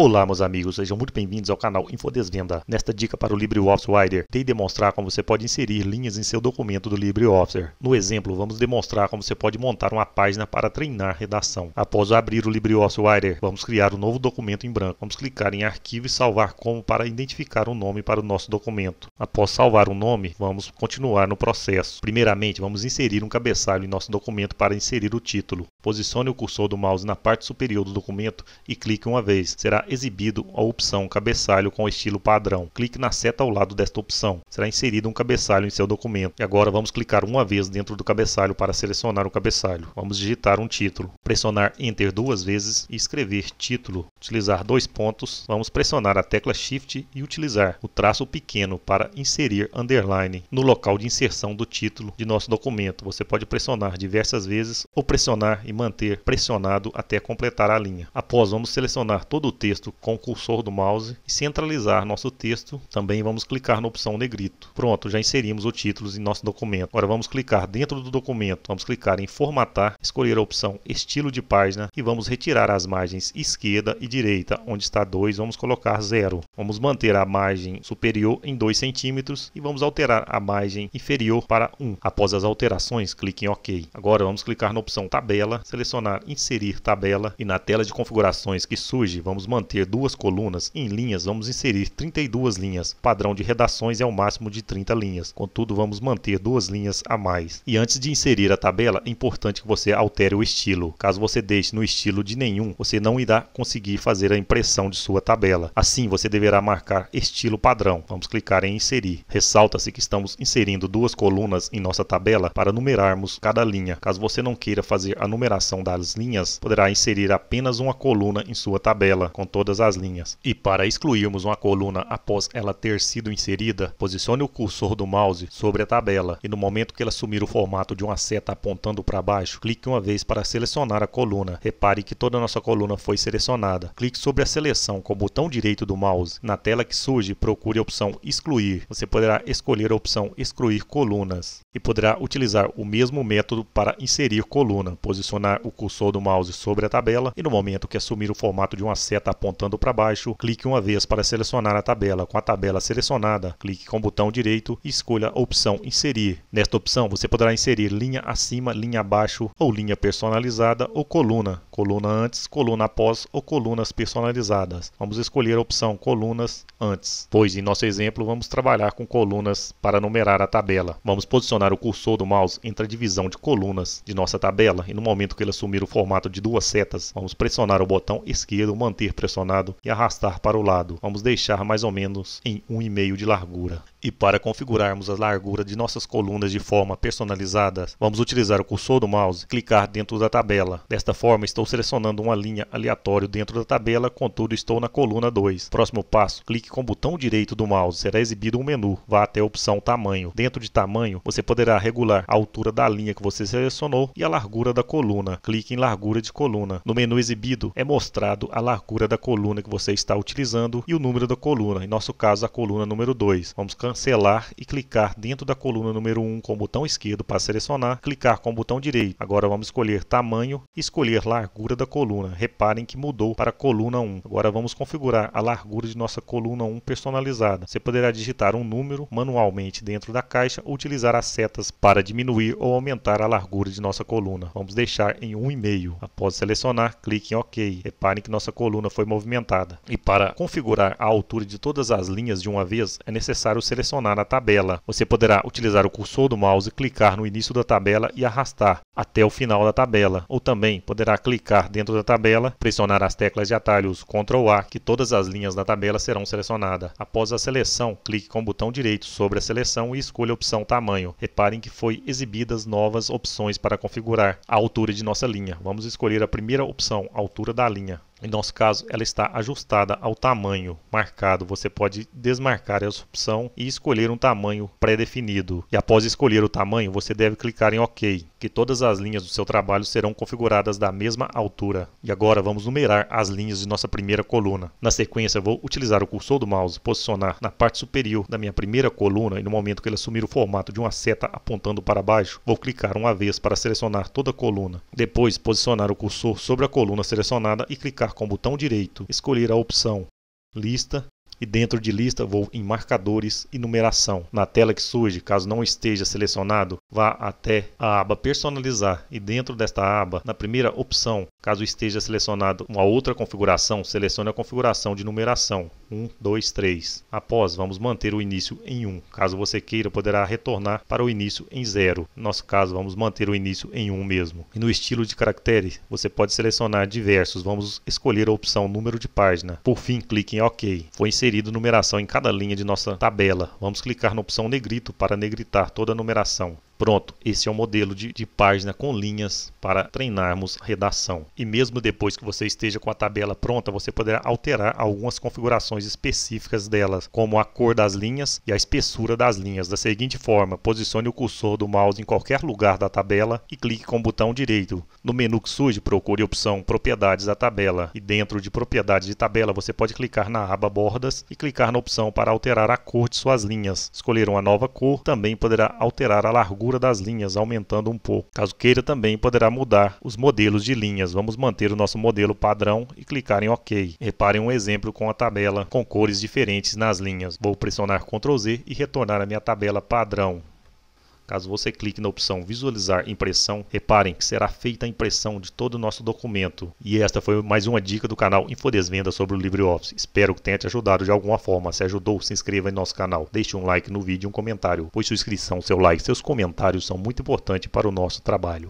Olá, meus amigos, sejam muito bem-vindos ao canal Infodesvenda. Nesta dica para o LibreOffice Writer, tentei demonstrar como você pode inserir linhas em seu documento do LibreOffice. No exemplo, vamos demonstrar como você pode montar uma página para treinar redação. Após abrir o LibreOffice Writer, vamos criar um novo documento em branco. Vamos clicar em Arquivo e Salvar como para identificar um nome para o nosso documento. Após salvar um nome, vamos continuar no processo. Primeiramente, vamos inserir um cabeçalho em nosso documento para inserir o título. Posicione o cursor do mouse na parte superior do documento e clique uma vez. Será exibido a opção cabeçalho com estilo padrão. Clique na seta ao lado desta opção. Será inserido um cabeçalho em seu documento. E agora vamos clicar uma vez dentro do cabeçalho para selecionar o cabeçalho. Vamos digitar um título. Pressionar Enter duas vezes e escrever título. Utilizar dois pontos. Vamos pressionar a tecla Shift e utilizar o traço pequeno para inserir underline no local de inserção do título de nosso documento. Você pode pressionar diversas vezes ou pressionar e manter pressionado até completar a linha. Após, vamos selecionar todo o texto texto com o cursor do mouse e centralizar nosso texto, também vamos clicar na opção negrito. Pronto, já inserimos o título em nosso documento. Agora vamos clicar dentro do documento, vamos clicar em formatar, escolher a opção estilo de página e vamos retirar as margens esquerda e direita, onde está 2, vamos colocar 0. Vamos manter a margem superior em 2 centímetros e vamos alterar a margem inferior para 1. Após as alterações, clique em OK. Agora vamos clicar na opção tabela, selecionar inserir tabela e na tela de configurações que surge, vamos manter manter duas colunas em linhas, vamos inserir 32 linhas. padrão de redações é o máximo de 30 linhas. Contudo, vamos manter duas linhas a mais. E antes de inserir a tabela, é importante que você altere o estilo. Caso você deixe no estilo de nenhum, você não irá conseguir fazer a impressão de sua tabela. Assim, você deverá marcar estilo padrão. Vamos clicar em inserir. Ressalta-se que estamos inserindo duas colunas em nossa tabela para numerarmos cada linha. Caso você não queira fazer a numeração das linhas, poderá inserir apenas uma coluna em sua tabela, com todas as linhas. E para excluirmos uma coluna após ela ter sido inserida, posicione o cursor do mouse sobre a tabela e no momento que ela assumir o formato de uma seta apontando para baixo, clique uma vez para selecionar a coluna. Repare que toda a nossa coluna foi selecionada. Clique sobre a seleção com o botão direito do mouse. Na tela que surge, procure a opção excluir. Você poderá escolher a opção excluir colunas e poderá utilizar o mesmo método para inserir coluna. Posicionar o cursor do mouse sobre a tabela e no momento que assumir o formato de uma seta apontando para baixo, clique uma vez para selecionar a tabela. Com a tabela selecionada, clique com o botão direito e escolha a opção Inserir. Nesta opção, você poderá inserir linha acima, linha abaixo, ou linha personalizada ou coluna. Coluna antes, coluna após ou colunas personalizadas. Vamos escolher a opção Colunas antes, pois em nosso exemplo vamos trabalhar com colunas para numerar a tabela. Vamos posicionar o cursor do mouse entre a divisão de colunas de nossa tabela e no momento que ele assumir o formato de duas setas, vamos pressionar o botão esquerdo, manter pressionado pressionado e arrastar para o lado. Vamos deixar mais ou menos em 1,5 de largura. E para configurarmos a largura de nossas colunas de forma personalizada, vamos utilizar o cursor do mouse e clicar dentro da tabela. Desta forma, estou selecionando uma linha aleatória dentro da tabela, contudo estou na coluna 2. Próximo passo, clique com o botão direito do mouse, será exibido um menu. Vá até a opção Tamanho. Dentro de Tamanho, você poderá regular a altura da linha que você selecionou e a largura da coluna. Clique em Largura de coluna. No menu exibido, é mostrado a largura da coluna que você está utilizando e o número da coluna, em nosso caso a coluna número 2. Vamos cancelar e clicar dentro da coluna número 1 com o botão esquerdo para selecionar, clicar com o botão direito. Agora vamos escolher tamanho e escolher largura da coluna. Reparem que mudou para coluna 1. Agora vamos configurar a largura de nossa coluna 1 personalizada. Você poderá digitar um número manualmente dentro da caixa ou utilizar as setas para diminuir ou aumentar a largura de nossa coluna. Vamos deixar em 1,5. Após selecionar, clique em OK. Reparem que nossa coluna foi movimentada. E para configurar a altura de todas as linhas de uma vez, é necessário selecionar selecionar a tabela. Você poderá utilizar o cursor do mouse, clicar no início da tabela e arrastar até o final da tabela. Ou também poderá clicar dentro da tabela, pressionar as teclas de atalhos Ctrl A, que todas as linhas da tabela serão selecionadas. Após a seleção, clique com o botão direito sobre a seleção e escolha a opção Tamanho. Reparem que foi exibidas novas opções para configurar a altura de nossa linha. Vamos escolher a primeira opção, altura da linha. Em nosso caso, ela está ajustada ao tamanho marcado. Você pode desmarcar essa opção e escolher um tamanho pré-definido. E após escolher o tamanho, você deve clicar em OK. Que todas as linhas do seu trabalho serão configuradas da mesma altura. E agora vamos numerar as linhas de nossa primeira coluna. Na sequência, vou utilizar o cursor do mouse, posicionar na parte superior da minha primeira coluna e no momento que ele assumir o formato de uma seta apontando para baixo, vou clicar uma vez para selecionar toda a coluna. Depois, posicionar o cursor sobre a coluna selecionada e clicar com o botão direito, escolher a opção Lista e dentro de lista vou em marcadores e numeração. Na tela que surge, caso não esteja selecionado, vá até a aba personalizar e dentro desta aba, na primeira opção, caso esteja selecionado uma outra configuração, selecione a configuração de numeração 1, 2, 3. Após, vamos manter o início em 1. Caso você queira, poderá retornar para o início em 0. No nosso caso, vamos manter o início em 1 mesmo. E no estilo de caractere, você pode selecionar diversos. Vamos escolher a opção número de página. Por fim, clique em OK. Foi inserido inserido numeração em cada linha de nossa tabela. Vamos clicar na opção negrito para negritar toda a numeração. Pronto, esse é o modelo de, de, página com linhas para treinarmos redação. E mesmo depois que você esteja com a tabela pronta, você poderá alterar algumas configurações específicas delas, como a cor das linhas e a espessura das linhas. Da seguinte forma, posicione o cursor do mouse em qualquer lugar da tabela e clique com o botão direito. No menu que surge, procure a opção Propriedades da tabela e dentro de Propriedades de tabela você pode clicar na aba Bordas e clicar na opção para alterar a cor de suas linhas. Escolher uma nova cor, também poderá alterar a largura largura das linhas, aumentando um pouco. Caso queira, também poderá mudar os modelos de linhas. Vamos manter o nosso modelo padrão e clicar em OK. Reparem um exemplo com a tabela com cores diferentes nas linhas. Vou pressionar Ctrl Z e retornar a minha tabela padrão. Caso você clique na opção Visualizar impressão, reparem que será feita a impressão de todo o nosso documento. E esta foi mais uma dica do canal Infodesvenda sobre o LibreOffice. Espero que tenha te ajudado de alguma forma. Se ajudou, se inscreva em nosso canal. Deixe um like no vídeo e um comentário, pois sua inscrição, seu like, seus comentários são muito importantes para o nosso trabalho.